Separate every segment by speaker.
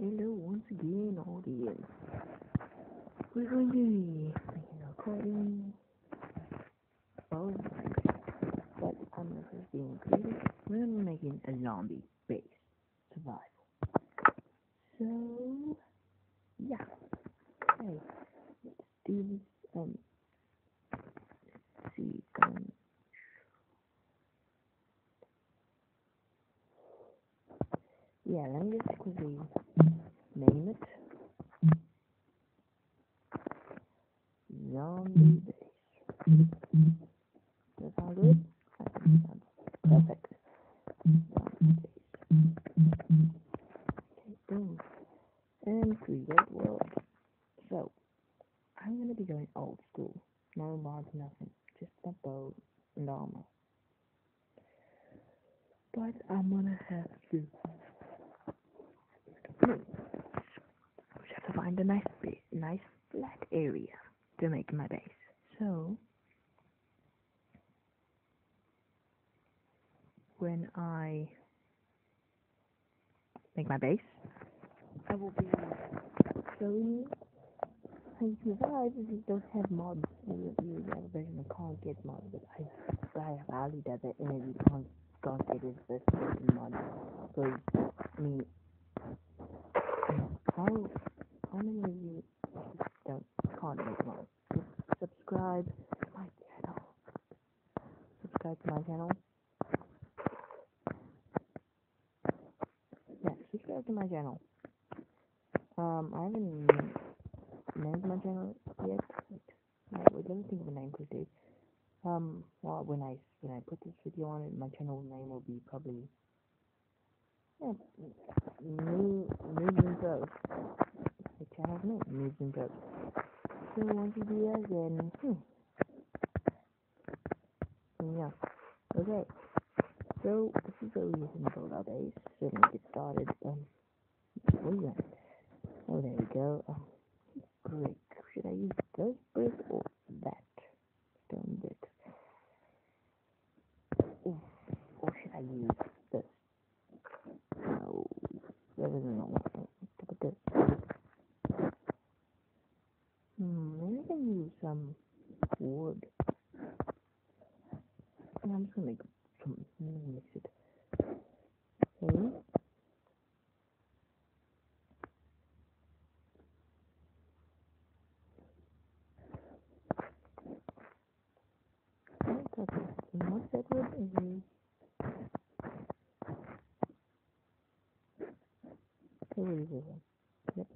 Speaker 1: Hello once again, audience. We're going to be making a recording. Oh my god. But I'm not just being creative. We're making a zombie base survival. So, yeah. Okay. Let's do this. Um, let's see. Um, yeah, let me just quickly name it. Zombie base. Does that sound good? It sounds perfect. Zombie base. Okay, boom. And create world. So, I'm gonna be going old school. No mods, nothing. Just a bow and armor. But I'm gonna have to we have to find a nice nice flat area to make my base. So when I make my base, I will be showing you how you survive if you don't have mods. You, you have a version of can't get mods, but I I doubt that of you can't can't get it first person mods. So I mean how how many of you don't can't make mods? Subscribe to my channel. Subscribe to my channel. Yeah, subscribe to my channel. Um, I haven't named my channel yet. Wait, wait, let me think of a name quickly. Um, well, when I when I put this video on it, my channel name will be probably yeah, New Noobs and Pros. The channel's name, Noobs and Pros. So that, then hmm. Yeah. Okay. So this is a reason to build our base. So let me get started. Um, what is? Oh, there we go. Um, brick. Should I use this brick or that stone brick? Oof. Or should I use this? No, that isn't what I want. Look at this. Hmm, maybe I can use some wood. And I'm just gonna make some, let mix it. Okay. Okay. It? Yep.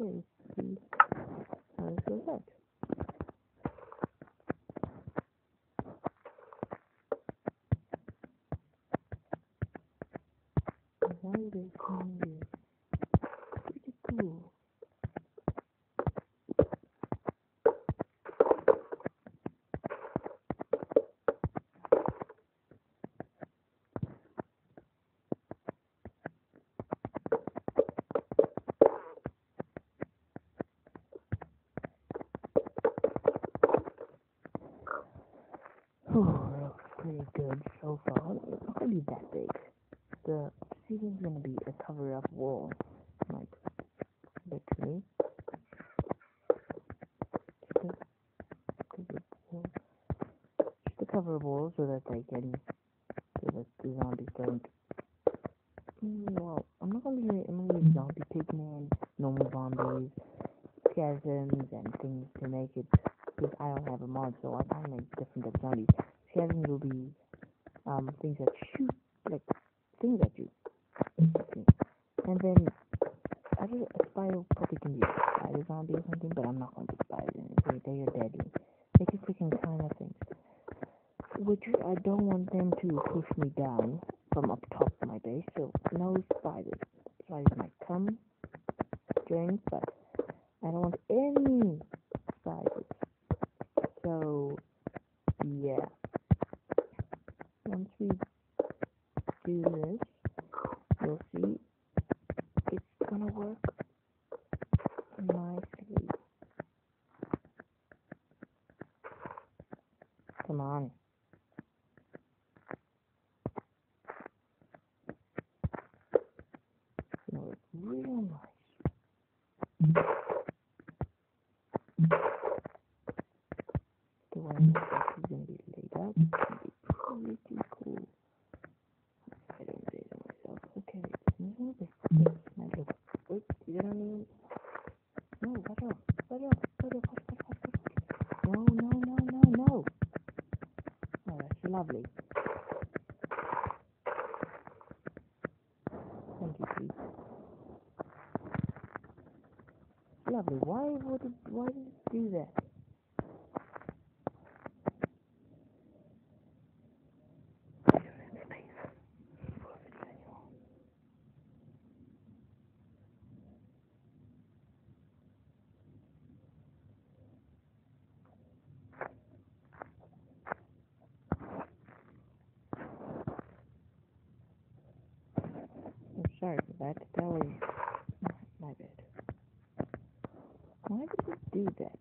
Speaker 1: Okay, see how this goes out. Why is it coming here? Pretty cool. Oh, looks pretty good so far. It's not gonna be that big. The ceiling's gonna be a cover up wall. Like, literally. Just a cover wall. So that they can, so that the zombies don't. Mm, Well, I'm not gonna use, I'm gonna use zombie pigmen, normal zombies, chasms, and things to make it because I don't have a mod, so I can't make different types of zombies. Skeletons will be um things that shoot like things at you, basically. And then I just a spider probably can be a spider zombie or something, but I'm not gonna do spiders. They they are deadly. They can freaking climb at things. Which I don't want them to push me down from up top of my base, so no spiders. Spiders might come during, but I don't want any spiders. So, yeah. Once we do this, you'll see it's gonna work nicely. Come on. It's gonna work real like he's gonna be laid up. It's gonna be pretty cool. I don't say so myself. Okay, move over. Yes, now look. Oops, you don't even. No, watch out. Watch out. Watch out. Watch out. Watch out. No, no, no, no, no. Oh, that's lovely. Thank you, please. Lovely. Why would it, why did it do that? I don't have space for a video anymore. I'm sorry for that. That was my bad. Why did it do that?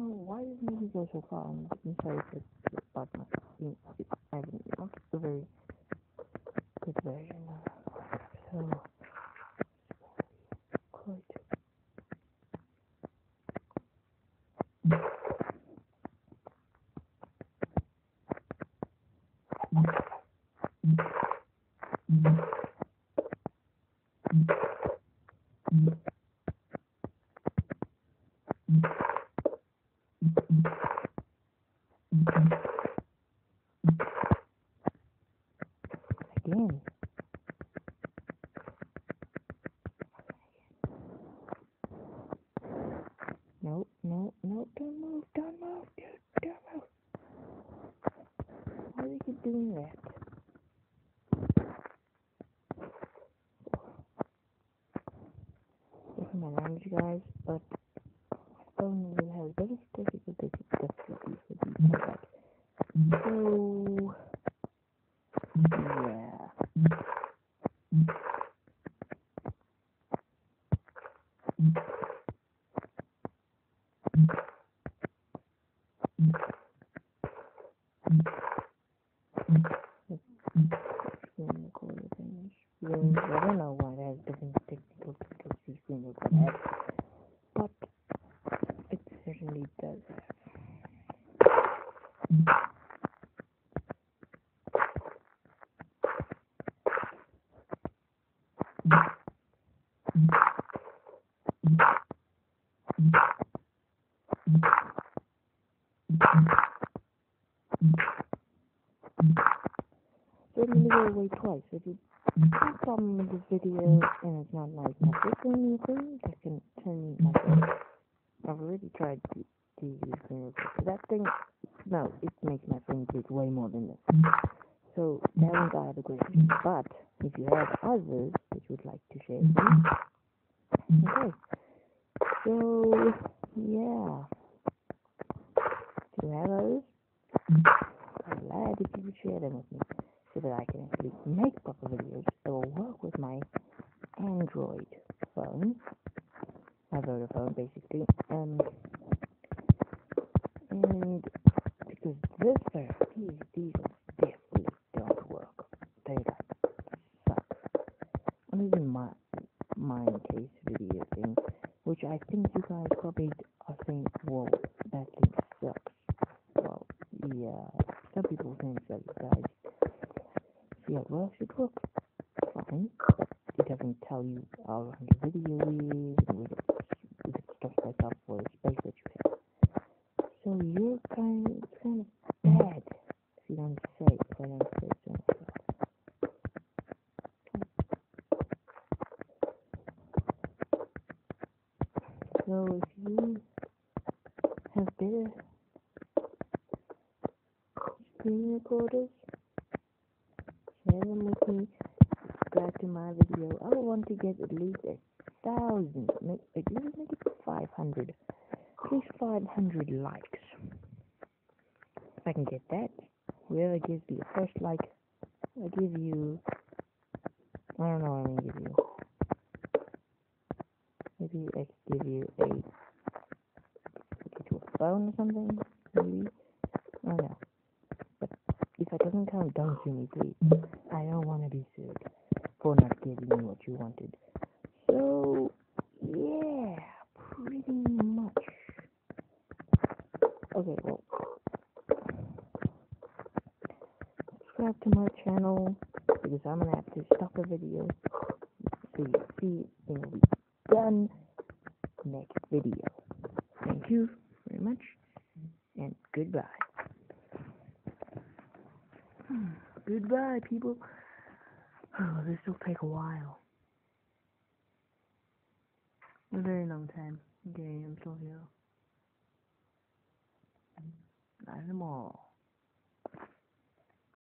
Speaker 1: Oh, why did me go so far? I'm, I'm sorry for. I haven't not a very good version of so quite. Again. No, no, no, don't move, don't move, dude, don't move. Why do you doing that? My language, guys, but phone will have better difficulty difficulty for these like So, yeah. Screen recorder thing. Screen, I don't know why it has different technical difficulties with screen recorder apps, but does have. So let me go away twice. If you have a problem with this video and it's not send me a thing that can turn my phone. I've already tried to, to use recorder. That thing, no, it makes my take way more than this. So that one's out of the question. But if you have others that you would like to share, with okay. So yeah, if you have I'm glad if you would share them with me so that I can actually make proper videos that will work with my Android phone, my Vodafone basically, um, and because this phone, these, these definitely don't work. They like suck. And even my mine case video thing, which I think you guys probably are saying, whoa, that thing sucks. Well, yeah, some people think so, guys. It works? It works fine, it doesn't tell you how long the video is stuff like that for you have. So you're kind of, it's kind of bad if you don't say, if I don't say. So if you have better screen recorders, share them with me. Subscribe to my video. I want to get at least a thousand, make, make it 500, at least 500 likes. If I can get that, whoever gives me the first like, I give you, I don't know what I'm gonna give you. Maybe I could give you a, get you a phone or something, maybe. I don't know. But that doesn't count, don't sue me, please. I don't want to be sued for not giving you what you wanted. So, yeah, pretty much. Okay, well, subscribe to my channel because I'm gonna have to stop the video. So you see, it will be done next video. Thank you very much, and goodbye. Goodbye, people. Oh, this will take a while. A very long time. Okay, I'm still here. Not anymore.